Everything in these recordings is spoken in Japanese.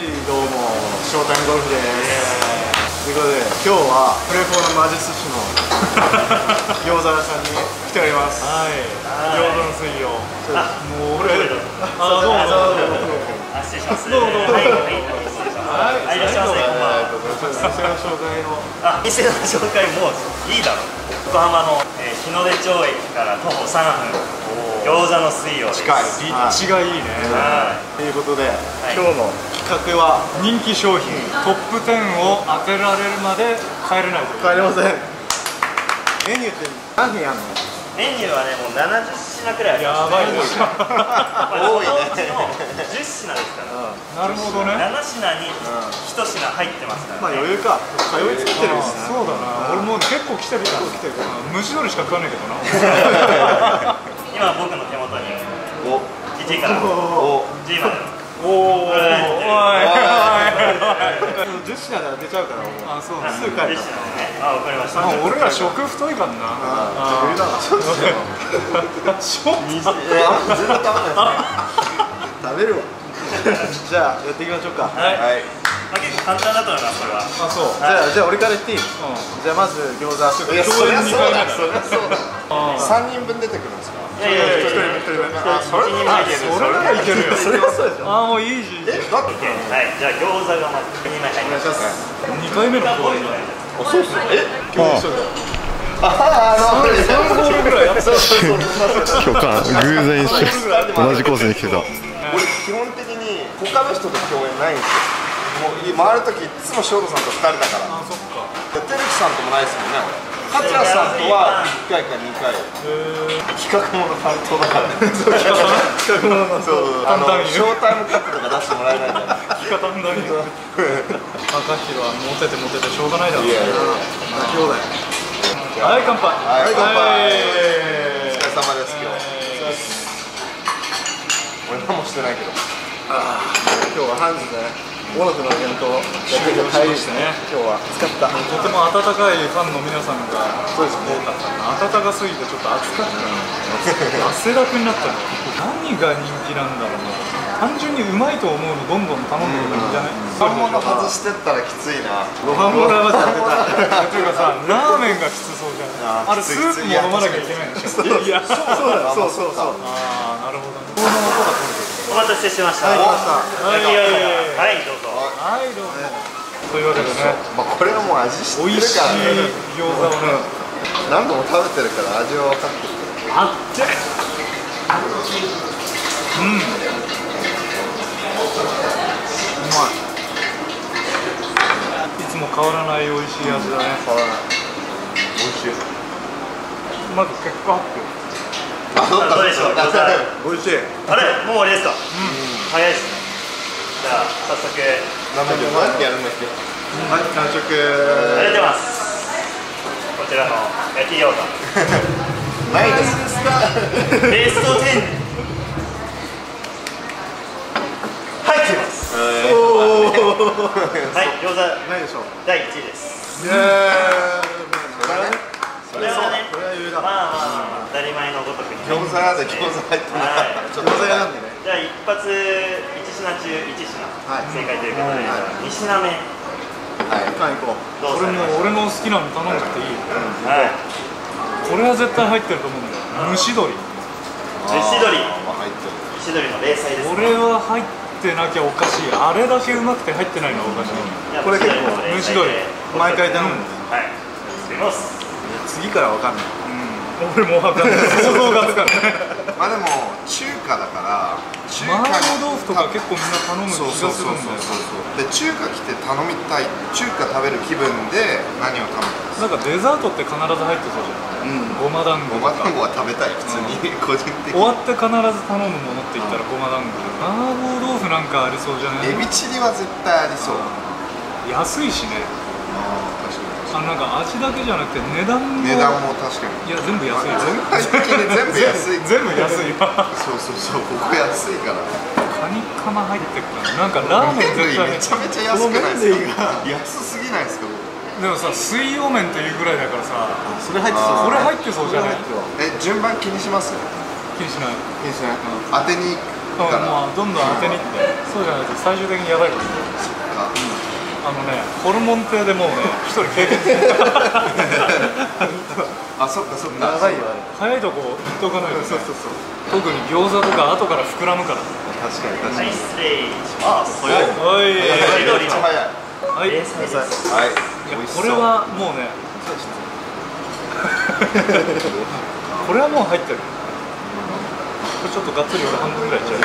どうもショータイムゴルフです。ということで今日はプレフォーの魔術師の 餃子屋さんに来ております。はい。餃子の水曜あもう俺あどうも。どうもあ失礼します。どうもどうも。はい。はい。いいらっしゃい店の紹介の。あ店の紹介もういいだろ。横浜の、えー日の出町駅から徒歩3分。餃子の水曜です。近い。立地がいいね。はということで、い。今日の企画は人気商品トップ10を当てられるまで帰れないという。帰れません。メニューって何品あんの？いメニューはねもう70品くらいありやますばいね。多いね10品ですから。なるほどね。7品に1品入ってますから、まあ余裕か。通いついてるしね。そうだな。俺もう結構来てるから蒸し鶏しか食わないけどな。今僕の手元に。お。1位から。お。10位まで。のおおおいおいおい10品なら出ちゃうからもうあそうすぐ帰るあわかりました俺ら食太いからなあ余裕だなちょっとしょいや全然食べるわじゃあやっていきましょうかはいはいあ、結構簡単だと思いますこれはあそうじゃあじゃあ俺から言っていいじゃあまず餃子いやそりゃそうだそりゃそうだん三人分出てくるんですかいやいや一人目一人目あそれあ一人前でそれならいけるよそれはそうでしょあもういいしえだってはいじゃあ餃子がまず2枚入りますお願いします2回目の共演だあそうっすえ共演しといたあああの3ホールぐらいやった今日か偶然一緒同じコースに来てた俺基本的に他の人と共演ないんですよもう回るときいつも翔太さんと2人だからあそっかで照樹さんともないですもんね。俺桂さんとは1回か2回。企画もの担当だからね。そ う企画ものそうあのショータイムカップとか出してもらえないんだけど赤弘はモテてモテてしょうがないだろういやいやはい乾杯。はい乾杯。はいお疲れ様です今日。俺何もしてないけど。今日はハンズでオノフのイベントをやっていた帰りしてね。今日は使った。とても温かいファンの皆さんがそうですね多かったな。暖かすぎてちょっと暑かったな汗だくになったの何が人気なんだろうな単純にうまいと思うのどんどん頼んでればいいんじゃない？本物外してったらきついな。ご飯もらわせてたっていうかさラーメンがきつそうじゃんあれスープも飲まなきゃいけないんでしょ？いやそうそうだそうそうそう。ああなるほどね待たせしました。はい。はい。どうぞ。はいどうもというわけでねまあこれはもう味知ってる美味しいからね餃子をね。何度も食べてるから味は分かって。るあってうん。うまい。いつも変わらない美味しい味だね。変わらない。美味しい。まず結果発表どうでしょう？美味しい。あれ？もう終わりですか？早いですね。じゃあ早速。やってやるんだっけはい完食。ありがとうございます。こちらの焼き餃子。ないです。ベスト10入っています。はい餃子。ないでしょ。第1位です。イエーイそれはね。これは余裕だ。まあまあまあ当たり前のごとくに餃子なんで餃子入ってなかったらちょっと餃子屋なんでね。じゃあ一発1品中1品。はい。正解ということで、はい。2品目。はい。一貫行こう。俺も俺の好きなの頼んじゃっていい？たはい。これは絶対入ってると思うんだよ。蒸し鶏。飯鶏。まあ入ってる。飯鶏の零細です。これは入ってなきゃおかしい。あれだけうまくて入ってないのはおかしい。これ結構蒸し鶏毎回頼むんはい。作ります次からわかんない。俺もわかんない。想像がつかない。まあでも中華だから中華麻婆豆腐とか結構みんな頼む気そうがすそうそうそう。るんだよで中華来て頼みたい中華食べる気分で何を頼むか？なんかデザートって必ず入ってそうじゃんうん。ごま団子ごま団子は食べたい普通に個人的に。終わって必ず頼むものって言ったらごま団子麻婆豆腐なんかありそうじゃない？エビチリは絶対ありそう。安いしねあなんか味だけじゃなくて値段も。値段も確かに。いや 全部安いよ。全体的に全部安い全部安いわそうそうそう。ここ安いから。カニカマ入ってくから。なんかラーメン絶対。めちゃめちゃ安くないですか？安すぎないですか？でもさ水曜麺というぐらいだからさ。それ入ってそう。あー。これ入ってそうじゃない？え順番気にします？気にしない。気にしない。当てにから。もうどんどん当てにいって。そうじゃないと最終的にやばいことあのねホルモン亭でもうね一人経験 あそっかそっか。長いよ。早いとこ行っとかないと、ね、そうそうそう。特に餃子とか後から膨らむから。確かに確かに。はい失礼します早い。おい。緑のめっちゃ早い。はい。いや零細ですはいこれはもうね これはもう入ってる。これちょっとがっつり俺半分ぐらいいっちゃう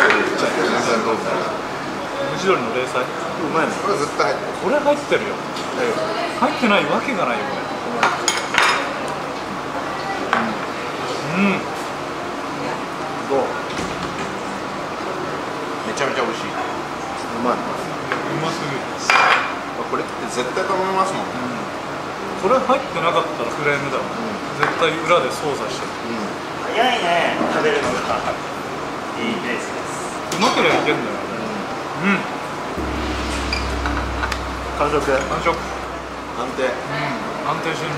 皆さんどうぞ蒸し鶏の零細うまいねこれ絶対入ってる。これ入ってるよ。入ってないわけがないよこれ。うん。どう？めちゃめちゃ美味しい。うまい。うますぎる。これって絶対頼めますもんね。これ入ってなかったらクレームだわ、絶対裏で操作してる。早いね。食べるのがいいペースです。うまければいけんだよ。うん完食。完食。安定。うん。安定してるね、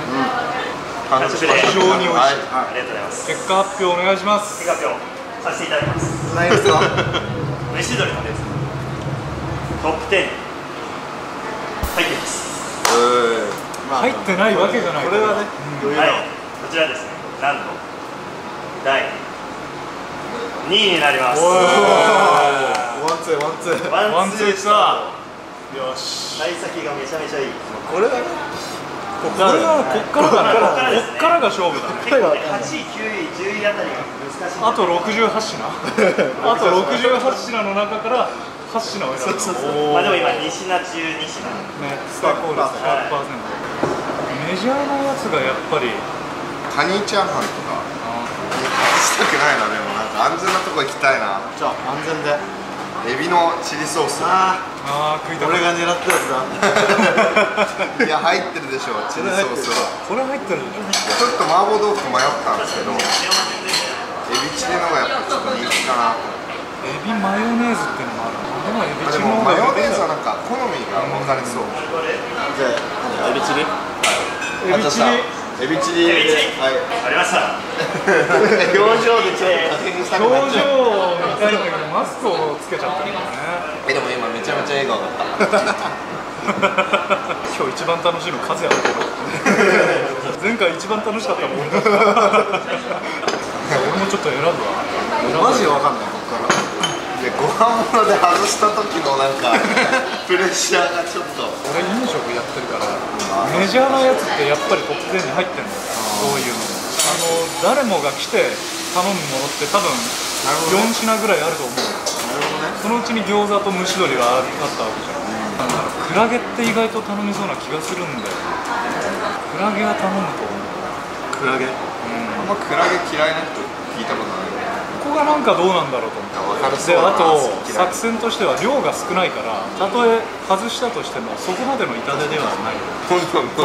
完食で非常に美味しい。はい。ありがとうございます。結果発表お願いします。手紙をさせていただきます。ないです。か飯鳥のです。トップ10入ってます。えまあ入ってないわけがない。これはね余裕だわ。はい。こちらですね。なんと第2位になりますツーワンツー。ワンツースターよし。幸先がめちゃめちゃいい。これだ。ねここれはこっからこっからですねこっからが勝負だね。結構ね8位9位10位あたりが難しい。あと68品。あと68品の中から8品を選ぶ。あでも今2品中2品。ね成功率100%メジャーなやつがやっぱり。カニチャーハンとか。したくないなでも。なんか安全なとこ行きたいな。じゃあ安全でエビのチリソース。あああ食いたあ俺が狙ったやつだ。いや入ってるでしょチリソースは。これ入ってるちょっと麻婆豆腐と迷ったんですけどエビチリのがやっぱちょっと人気かなエビマヨネーズっていうのもあるでもエビチリのもマヨネーズははなんか好みが分かれそう。じゃあ何エビチリ？エビチリエビチリ。エビチリ。はい。ありました表情でちょっ表情見たいんだけどマスクをつけちゃってるからねえでも今めちゃめちゃ笑顔だった。今日一番楽しいの和也だけど前回一番楽しかった。も ん俺もちょっと選ぶわ。マジでわかんない。こっから。でご飯物で外した時のなんかプレッシャーがちょっと。俺飲食やってるからメジャーなやつってやっぱりトップ10に入ってるんだよ。そういうのあの誰もが来て頼むものって多分4品ぐらいあると思う。そのうちに餃子と蒸し鶏はあったわけじゃん。なんだろうクラゲって意外と頼みそうな気がするんだよクラゲは頼むと思う。クラゲ？あんまクラゲ嫌いな人聞いたことないここがなんかどうなんだろうと思って。であと作戦としては量が少ないからたとえ外したとしてもそこまでの痛手ではない。こ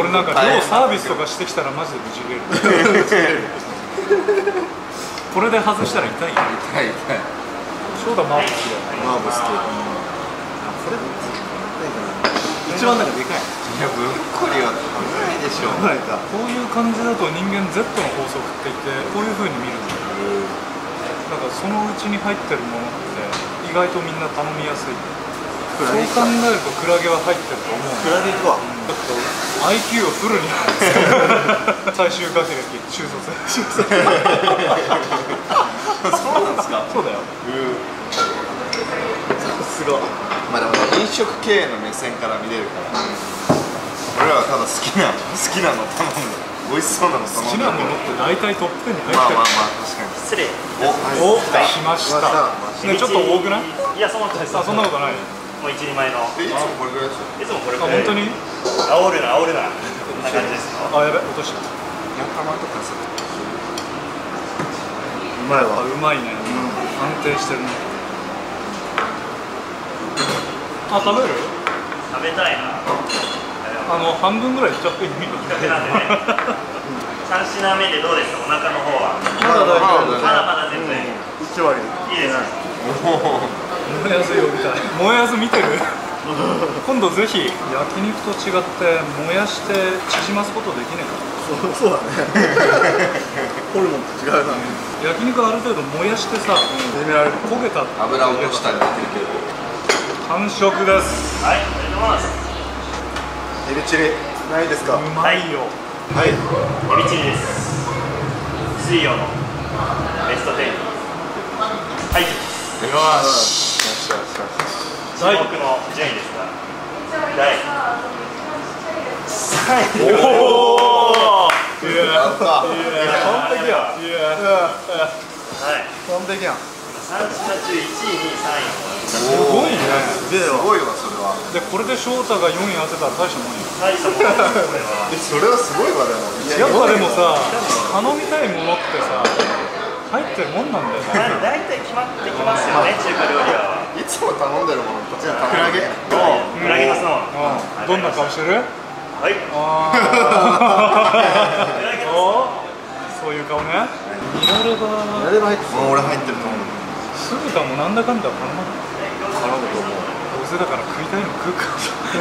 れなんか量サービスとかしてきたらマジでブチ切れる。これで外したら痛いよ。痛い痛い。そうだマーク好きだよね。マーブ好きこれ一番なんかでかい。いやブロッコリーはないでしょ。こういう感じだと人間 Z の法則って言ってこういう風に見るんだよだからそのうちに入ってるものって意外とみんな頼みやすいそうクラゲ考えるとクラゲは入ってると思う。クラゲ行くわ。ちょっと IQ をフルに。最終学歴中卒中卒そうなんですか？そうだよ。すごいまあでも飲食経営の目線から見れるから。俺らはただ好きな好きなの頼んで。美味しそうなの頼んで。好きなものって大体トップ10に入ってる。まあまあまあ確かに失礼。お来ました。ねちょっと多くない？いやそんなことないです。あそんなことない。もう一人前の。えいつもこれぐらいですよ。いつもこれあ本当に？煽るな煽るな。こんな感じですよ。あやべ落とした。とかさうまいわあうまいね、安定してるね。あ食べる？食べたいな。あの半分ぐらいいっちゃっていい？企画なんでね。3品目でどうですか？お腹の方は。まだ大然1割い。いですね。燃えやすい呼びたい燃えやす見てる。今度ぜひ焼肉と違って燃やして縮ますことできねえかそうそうだね。ホルモンと違うな。焼肉ある程度燃やしてさ、決められる焦げた油落としたりできるけど。完食です。はい。ありがとうございますエビチリないです。かうまいよ、はい。エビチリです。水曜のベスト10はい。よし。注目の順位ですが第3位おおいややった完璧やはい完璧やん3品中1位2位3位すごいねすごいわそれはでこれで翔太が4位当てたら大したもんよ大したものですこれは。えそれはすごいわでも。やっぱでもさ頼みたいものってさ入ってるもんなんだよね。まあ大体決まってきますよね中華料理は。いつも頼んでるものとじゃあクラゲクラゲのそのうん。どんな顔してる？はい。あクラゲのー。おそういう顔ね。見られば。やれば入ってもう俺入ってると思う。酢豚もなんだかんだ頼まない。絡むと思う。どうせだから食いたいの食うか。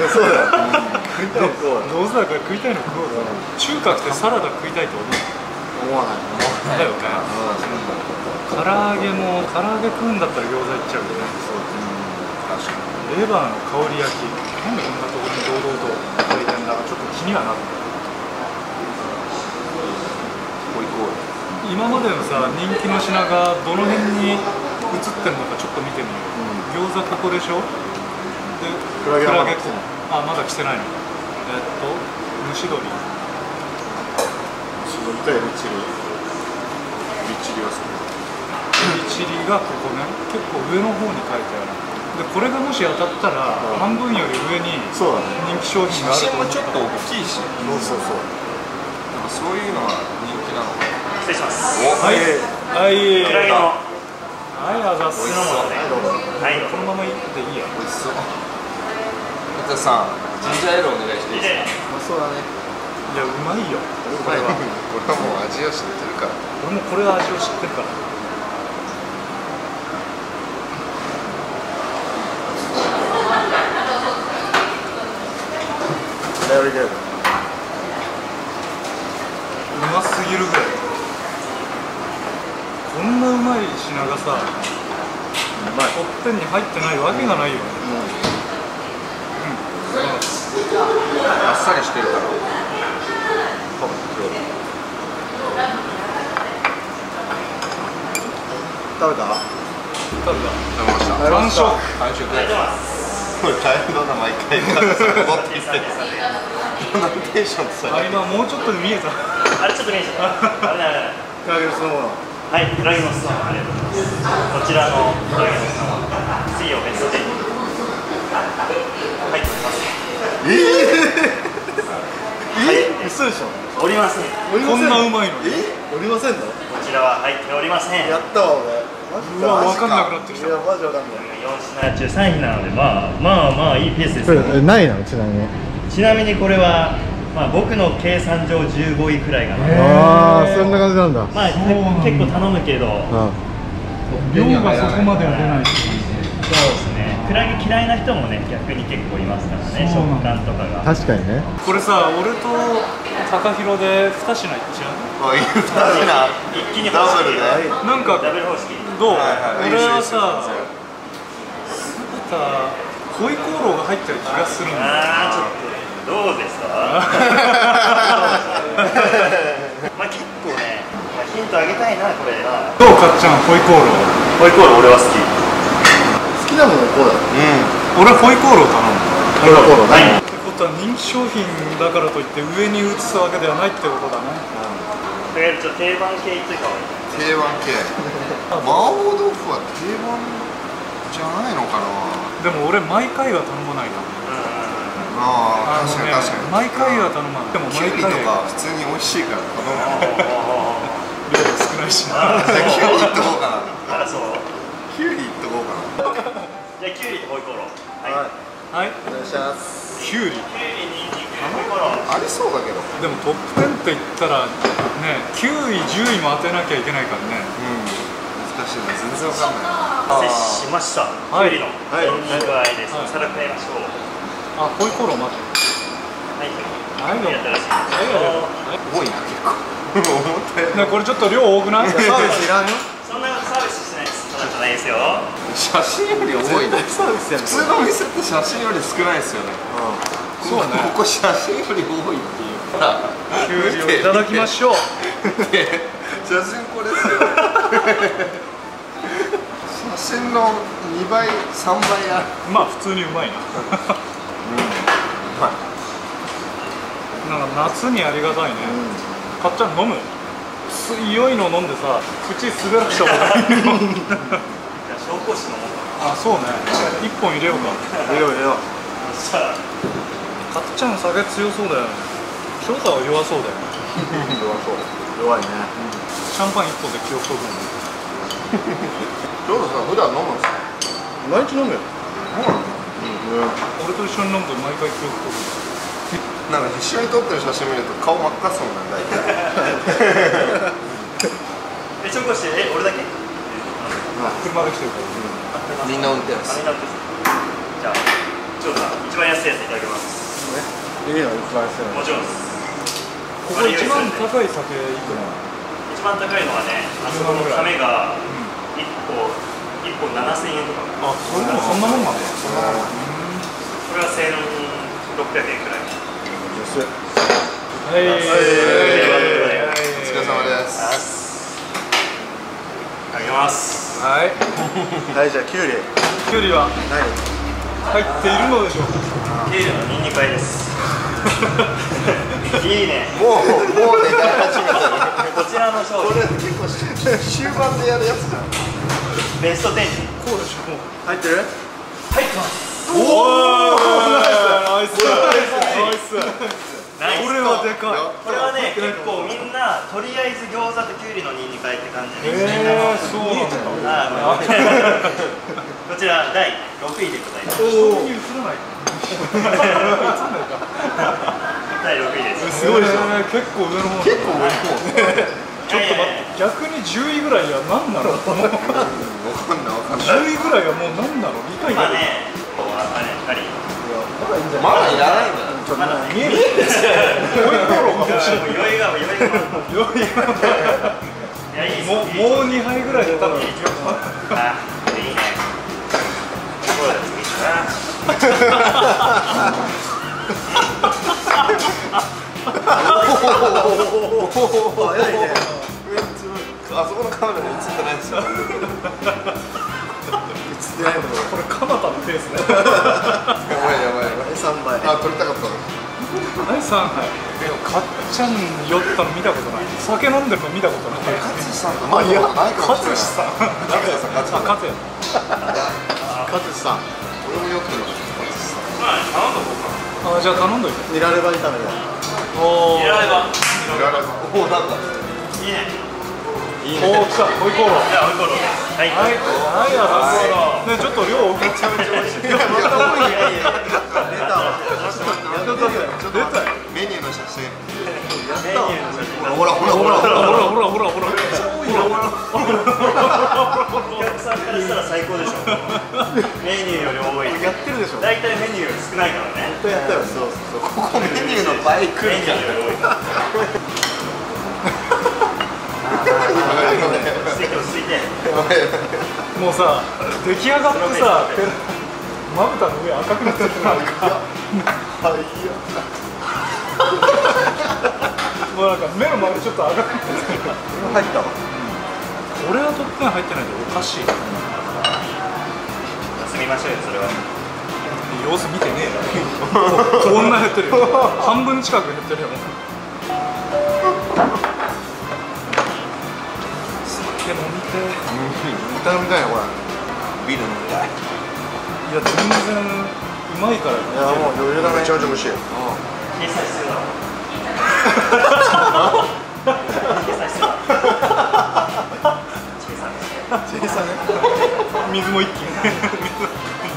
そうだよ。食いたい。どうせだから食いたいの食おうよ中華ってサラダ食いたいと思う思わないだよね。唐揚げも唐揚げ食うんだったら餃子いっちゃうよね。確かに。レバーの香り焼き。なんでこんなところに堂々と書いてんだかちょっと気にはなるホイコー今までのさ人気の品がどの辺に映ってるのかちょっと見てみよう、餃子ここでしょ？でクラゲはまだ来てクない。あまだ来てないの。えっと蒸し鶏仕事とエビチリルびっちりはする。エビチリがここね結構上の方に書いてある。でこれがもし当たったらうん半分より上にそうだね人気商品がある写真もちょっと大きいしそうそうそう。なんかそういうのは人気なのか失礼します。おはい。はい。クラゲのはいあざっす酢の物ではいどう。ぞはいこのままいっていいや。美味しそう。片さんジンジャーエールお願いしていいですか？うまそうだねいやうまいよ。うまいわこれはもう味を知ってるから。俺もこれは味を知ってるから。Very good. うますぎるぐらいこんなうまい品がさうまい。トップ10に入ってないわけがないよね、あっさりしてるから食べた？食べました？食べました。完食。ありがとうございますこれ大変だな毎回。戻ってきてこんなテンションって。さあ今もうちょっとで見えた。あれちょっと見えちゃった。危ない危ないクラゲのそのものはい、クラゲのストーンありがとうございます。こちらのクラゲのストー！ン、水曜ベスト10に入っております。え嘘でしょおりません。おりません？こんなうまいのに。え？おりませんの？こちらは入っておりません。やったわ俺マジうわか分かんなくなってきた。いやマジわかんない。4品中3位なので、まあまあまあいいペースですよ。ないの？ちなみに。ちなみにこれは、まあ、僕の計算上15位くらいかな。ああそんな感じなんだ。まあそうなんだ。結構頼むけど、量がそこまでは出ないってそう。クラゲ嫌いな人もね、逆に結構いますからね、食感とかが。確かにね。これさ俺と高弘で2品いっちゃう？あいいな一気にダブルでなんかダブル方式。どう、はいはい。俺はさ酢豚ホイコーローが入ってる気がするんだよああちょっとどうですか？まあ結構ね、まあ、ヒントあげたいなこれなどうかっちゃんホイコーロホイコーロー俺は好き。好きなものこうだー俺ホイコーロー頼む。ホイコーローはい。ってことは人気商品だからといって上に移すわけではないってことだね。とりあえずちょっと定番系いっといた方がいい定番系。麻婆豆腐は定番じゃないのかな。でも俺毎回は頼まないな。ああ確かに確かに。毎回は頼まない。でもキュウリ毎回とか普通に美味しいから頼む。量少ないしな。あじゃあキュウリいっとこうか。なあらそうキュウリいっとこうかな。じゃあキュウリとホイコーロ。ーはい、はい。はい。お願いします。キュウリ。キュウリありそうだけど。でもトップ10って言ったらね9位10位も当てなきゃいけないからね。うん。難しいな。全然わかんない。な接しました。はい。キュウリのはい。ニンニク和えです、はい。お皿変えましょう。あホイコーローまずはい。はいどうもやったらしいです。よはい多いな結構。ねこれちょっと量多くない？サービスいらんよ。そんなサービスしてないですよ。写真より多いね。サービスやん普通の店って写真より少ないですよね。そうね。ここ写真より多いっていう。からきゅうりをいただきましょう。で写真これですよ。写真の2倍3倍ある。まあ普通にうまいな。なんか夏にありがたいね、かっちゃん飲む？強いの飲んでさ口滑らしたいいのもうかあそうね。一本入れようか。入れよう入れよう。なそしたらかっちゃん酒強そうだよね。翔太は弱そうだよね。弱そう。弱いね。シャンパン一本で記憶飛ぶのちょうどさん普段飲むんですか？毎日飲むよ。俺と一緒に飲むと毎回記憶飛ぶなんか一緒に撮ってる写真見ると顔真っ赤っすもんね大体。え紹興酒え俺だけ？車で来てるからみんな運転金だってじゃあ長さん一番安いやついただきます。いいの一番安いのもちろんです。ここ一番高い酒いくら？一番高いのはねあそこの亀が一個一本7000円とか。あそれでもそんなもんなんだこれは1600円くらい。安い。はい。お疲れ様ですあげます。はい。はいじゃあキュウリ。きゅうりは？何？入っているのでしょうか？ケールのニンニクです。いいね。もうもう狙い始めて。るこちらの商これ品結構終盤でやるやつじゃん。ベスト10にこうでしょ入ってる？入ってます。おおナイス。ナイス。ナイスこれはでかい。これはね結構みんなとりあえず餃子ときゅうりのニンニクあえって感じで。えー、そうなんだ。こちら第6位でございます。人に映らない映らないか第6位です。すごいじゃん、結構上の方結構上の方ちょっと待って。逆に10位ぐらいは何なの？わかんないわかんない。10位ぐらいはもう何なの？理解が今ねこうあれやっぱり。まだいらないんだよま見えるんですよ。もうが。が。もうもう二杯ぐらい。あ、いいね。これいいな。あそこのカメラに映ってないですよ。映ってない。これ蒲田のペースね。第3杯でもかっちゃん酔ったの見たことない？酒飲んでるの見たことない？勝さんとまあいやないかもしれない。勝さん。勝さん。勝さんあ勝也勝さん。俺もよく飲む。勝さん。まあ頼んどこうかあじゃあ頼んどいて。ニラレバ炒めでおいらればおおなんだ。いいねいいおー来た。ホイコーロー。じゃあ追いコロですはい。はいはいあらねちょっと量多くめちゃめちゃ美味しい。いやまた多いね出たわちょっと待って出たよメニューの写真メニューの写真ほらほらほらほらほらほらほらほらお客さんからしたら最高でしょ。メニューより多い。やってるでしょ。大体メニュー少ない。からねやったよそうそうここメニューの倍来メニるじゃんもうさ出来上がってさまぶた。の上赤くなってるなんかはいよもうなんか目の周りちょっと赤くなってる入った。わこれはトップ10入ってないとおかしい休みましょうよそれは様子見てねえよこんな減ってるよ半分近く減ってるよ酒飲みて頼みた。いなこれビール飲みた。いいや全然うまいからいやもう余裕だね。めちゃめちゃ美味しい計算必要だろ計算必要だ計算小さね水も一気に。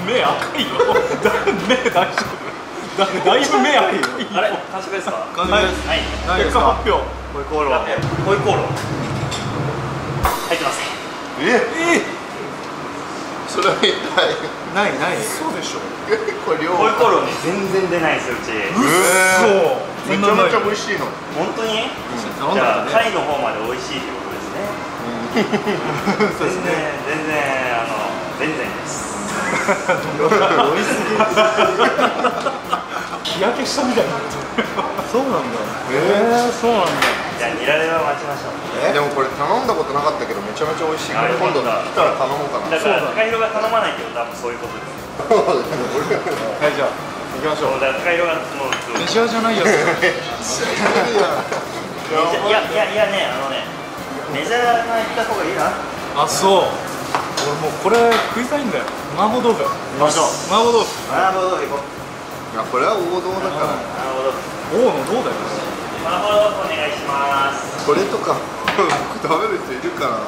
目赤いよ。だ目大丈夫。だだいぶ目赤いよ。あれ完食ですか？完はい食です。はい。結果何です。か発表。ホイコーローホイコーロー入ってます。ええ？それは痛い。ないない。そうでしょ。これ量ホイコーローね全然出ないですようち。そうめちゃめちゃ美味しいの。本当に？頼ん。じゃあだねタイの方まで美味しいってことですね。そうです全然ね全然あの全然です。日焼けしたみたいになそうなんだ。えー、そうなんだじゃあニラレバ待ちましょう。でもこれ頼んだことなかったけどめちゃめちゃ美味しい。からあ今度来たら頼もうかな。だから高弘が頼まないけど多分そういうことです。はいじゃあ行きましょう。だから高弘がもうメジャーじゃないやついやいやいやねあのねメジャーな行った方がいいな。あそう。俺もうこれ食いたいんだよ。麻婆豆腐。行きましょう。麻婆豆腐。麻婆豆腐行こいやこれは王道だから。う麻婆豆腐。王のどうだよ麻婆豆腐お願いします。これとか僕食べる人いるかな。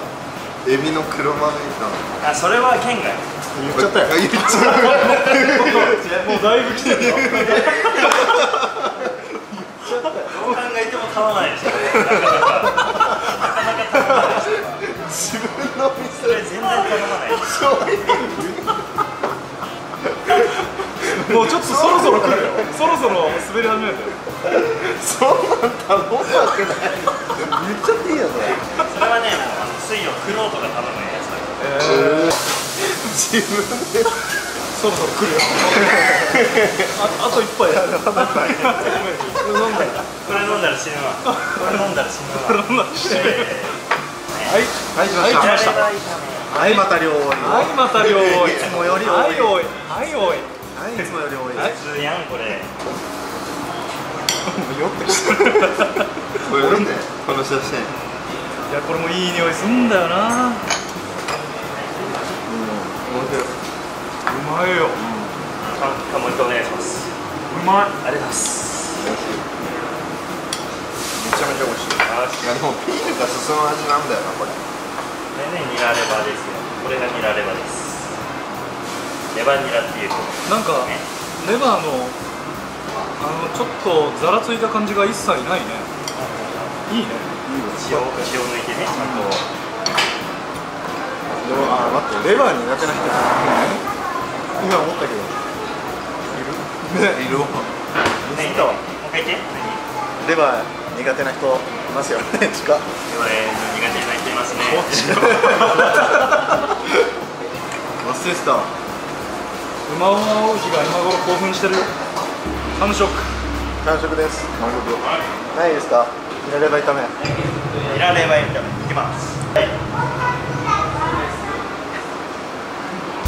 エビの黒豆炒あそれは県外。言っちゃったよ。め言っちゃうもうだいぶ来てるよ。どう考えても頼まないでし。ょなかなかなかなか頼まないでしょ自分のそれ全然頼まない。もうちょっとそろそろ来るよ。そろそろ滑り始めるよそんなん頼むわけない言っちゃっていいよ。それそれはねもうあの水曜クローとか頼むやつだから自分でそろそろ来るよああと一杯やこれ飲んだら死ぬわこれ飲んだら死ぬわ飲んだら死ぬはいはい。来ましたはい。来ましたはいまた量多いはい。また量多いいつもより多い。はい多い。はい多い。はいいつもより多い。普通やんこれ 酔ってる。これねこの写真い。やこれもいい匂いすんだよな。うまいよ。ああもう一回お願いします。うまい。ありがとうございます。めちゃめちゃ美味しい。いやでもビールが進む味なんだよなこれ。これねニラレバですよ。これがニラレバです。レバニラっていう。なんかね。レバーのあのちょっとざらついた感じが一切ないね。いいね。塩塩抜いてね。ちゃんと。でもあ待ってレバー苦手な人今思ったけどいる？ね。いる？わね。たわもう一回言って。何？レバー苦手な人いますよね。近っこれ苦手な人いますね。忘れてた馬尾王妃が今頃興奮してるよ完食完食です。完食ないですか？ニラレバ炒め。ニラレバ炒め。いきます。はい。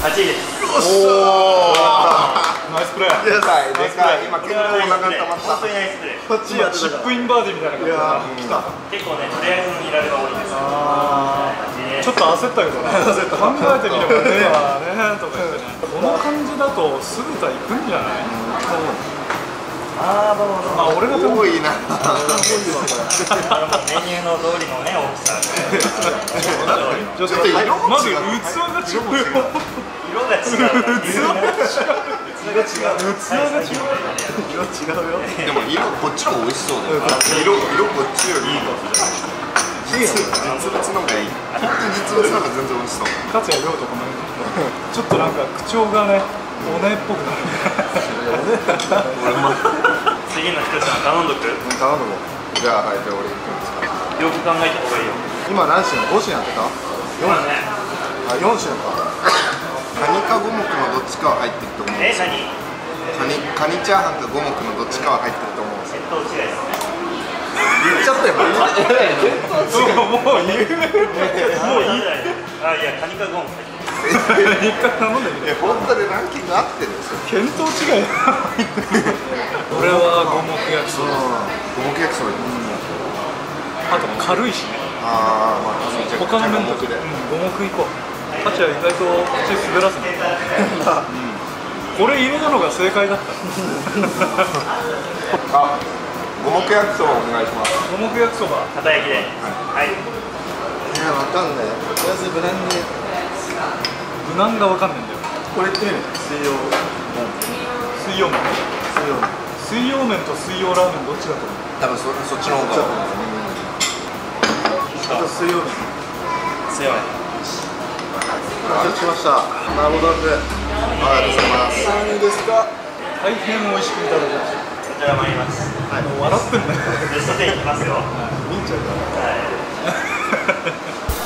8位です。おおナイスプレー。でかいでかい今結構お腹溜まっ本当たにナイスプレーこっちやってチッたかプインバー。ディーみたいな感じら。いやだー来た。結構ねとりあえずのニラレバ多いです。あ8位ですちょっと焦ったけどね焦った。考えてみればねとか言ってね。この感じだと酢豚いくんじゃない？あーどうもどうも。あ俺が多いな。メニューの通りのね大きさちょっちょっと色もまず違う器が違うよ色が違う。器が違う器が違う器が違う色違うよでも色こっちの方が美味しそうだよ。色色こっちよりいいかいいよ実物の方がいい本当に実物の方が全然美味しそうちょっとなんか口調がねおねっぽくなる次の一品頼んどく？よ頼むぞじゃあはいじゃあ俺行きますか。く考えた方がいいよ。今何品5品やってた？今ね。あ4品か。カニか五目のどっちかは入ってると思うえ何カニカニチャーハンか五目のどっちかは入ってると思う血糖違いですね。言っちゃったよ。もう言う。もういいあいやカニか一回頼んでみてえ本当でランキング合ってるんですよ見当違い。俺は五目焼きそば。五目焼きそばあと軽いしね。ああまあ他の面と。五目でうん五目いこう。勝也意外と口滑らせてこれ入れたのが正解だった。あ五目焼きそばお願いします。五目焼きそば。片焼きではい。い。やわかんない。とりあえず無難に無難がわかんないんだよ。これってね水曜水曜麺水曜水曜麺と水曜ラーメンどっちだと思う？多分そそっちの方がと水曜日強い到着しました麻婆豆腐ありがとうございます何ですか大変美味しくいただきましたこちら参りますはいもう笑ってんだよベスト10いきますよみんちゃんがはい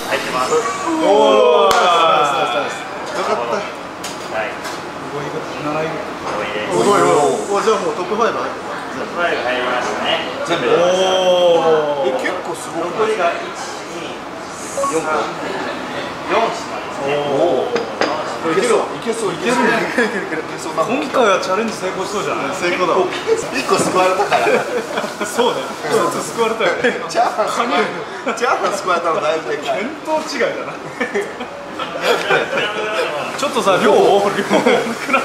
入ってますおおナイスナイスナイスよかったはいすごいこと習いおいでおいおいおいじゃあも入ってた全部ファイル入りましたね全部おおえ結構すごい残りが1 2 4 4品ですねおおいけそういけそういけそう今回はチャレンジ成功しそうじゃない成功だ一個救われたからそうね一つ救われたよねチャー。ハン救われチャー。ハン救われたのだいぶでかい見当違いだなちょっとさ量多くない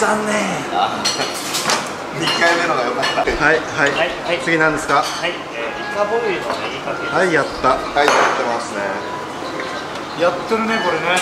残念二回目のが良かった。はいはい、はいはい。次何ですか？はい、えー、イカボイルのネギかけはいやった。はいやってますね。やってるねこれね